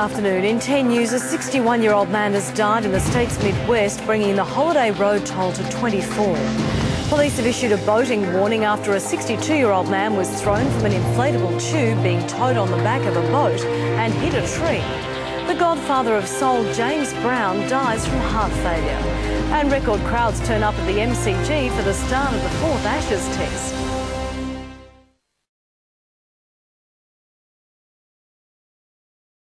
afternoon. In 10 News, a 61 year old man has died in the state's Midwest, bringing the holiday road toll to 24. Police have issued a boating warning after a 62 year old man was thrown from an inflatable tube being towed on the back of a boat and hit a tree. The godfather of soul, James Brown, dies from heart failure. And record crowds turn up at the MCG for the start of the fourth Ashes Test.